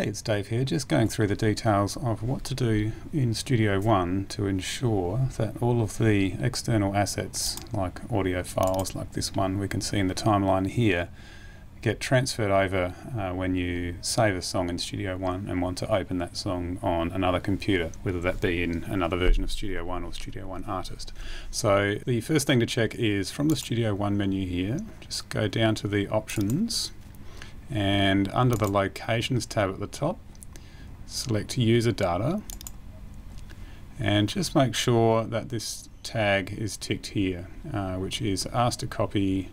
Hey, it's Dave here, just going through the details of what to do in Studio One to ensure that all of the external assets, like audio files like this one we can see in the timeline here, get transferred over uh, when you save a song in Studio One and want to open that song on another computer, whether that be in another version of Studio One or Studio One Artist. So the first thing to check is from the Studio One menu here, just go down to the options and under the locations tab at the top select user data and just make sure that this tag is ticked here uh, which is ask to copy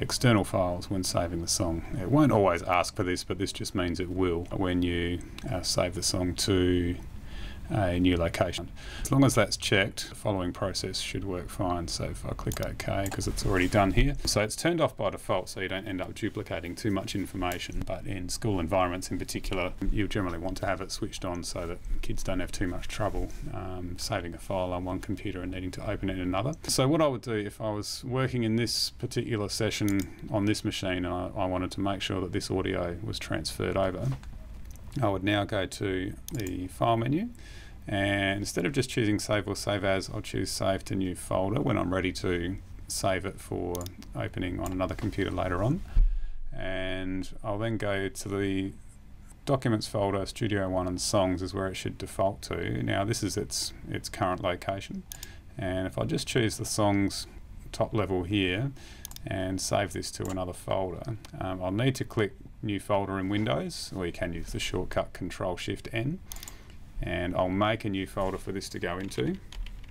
external files when saving the song. It won't always ask for this but this just means it will when you uh, save the song to a new location. As long as that's checked, the following process should work fine. So if I click OK, because it's already done here. So it's turned off by default so you don't end up duplicating too much information. But in school environments in particular, you generally want to have it switched on so that kids don't have too much trouble um, saving a file on one computer and needing to open it in another. So what I would do if I was working in this particular session on this machine and I, I wanted to make sure that this audio was transferred over, I would now go to the file menu and instead of just choosing save or save as I'll choose save to new folder when I'm ready to save it for opening on another computer later on. And I'll then go to the documents folder Studio One and songs is where it should default to. Now this is its its current location. And if I just choose the songs top level here and save this to another folder um, I'll need to click new folder in Windows or you can use the shortcut control shift N and I'll make a new folder for this to go into.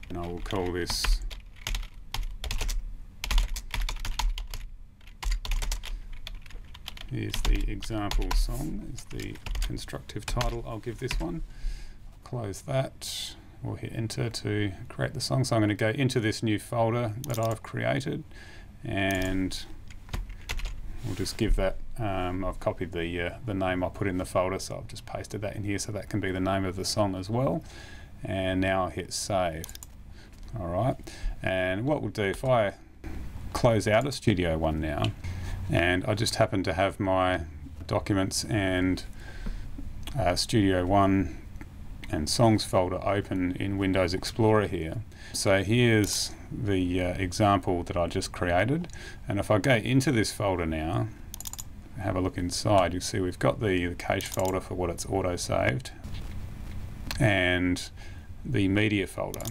And I will call this here's the example song is the constructive title. I'll give this one. Close that. We'll hit enter to create the song. So I'm going to go into this new folder that I've created and we'll just give that um, I've copied the uh, the name I put in the folder so I've just pasted that in here so that can be the name of the song as well. And now I hit save. Alright and what we'll do if I close out of Studio One now and I just happen to have my documents and uh, Studio One and songs folder open in Windows Explorer here. So here's the uh, example that I just created and if I go into this folder now have a look inside you'll see we've got the, the cache folder for what it's auto saved and the media folder.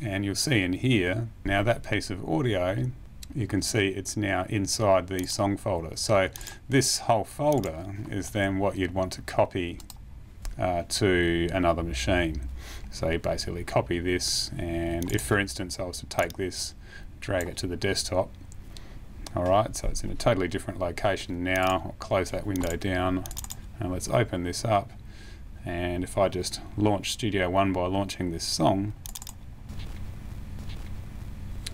And you'll see in here now that piece of audio you can see it's now inside the song folder. So this whole folder is then what you'd want to copy uh, to another machine so you basically copy this and if for instance I was to take this, drag it to the desktop, alright, so it's in a totally different location now, I'll close that window down and let's open this up and if I just launch Studio One by launching this song,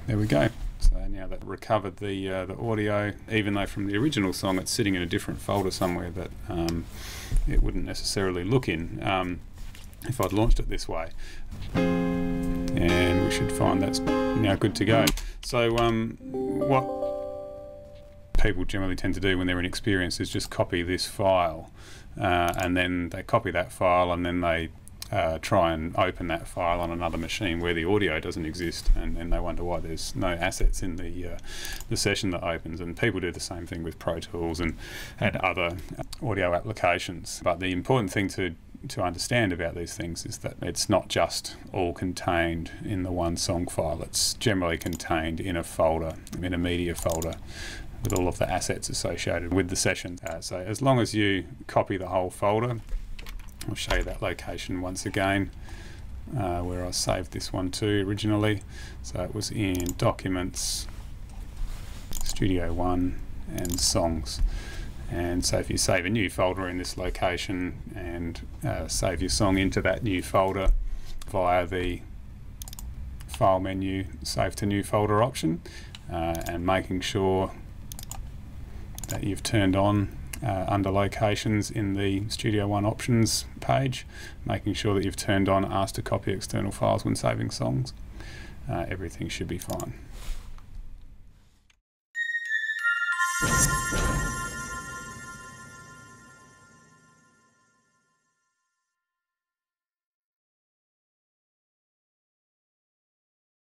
there we go. So now that recovered the uh, the audio, even though from the original song it's sitting in a different folder somewhere that um, it wouldn't necessarily look in. Um, if I'd launched it this way. And we should find that's now good to go. So um, what people generally tend to do when they're inexperienced is just copy this file uh, and then they copy that file and then they uh, try and open that file on another machine where the audio doesn't exist, and then they wonder why there's no assets in the uh, the session that opens. And people do the same thing with Pro Tools and and other audio applications. But the important thing to to understand about these things is that it's not just all contained in the one song file. It's generally contained in a folder, in a media folder with all of the assets associated with the session. Uh, so as long as you copy the whole folder, I'll show you that location once again uh, where I saved this one to originally. So it was in Documents, Studio One and Songs. And so if you save a new folder in this location and uh, save your song into that new folder via the file menu save to new folder option uh, and making sure that you've turned on uh, under locations in the Studio One options page, making sure that you've turned on ask to copy external files when saving songs. Uh, everything should be fine.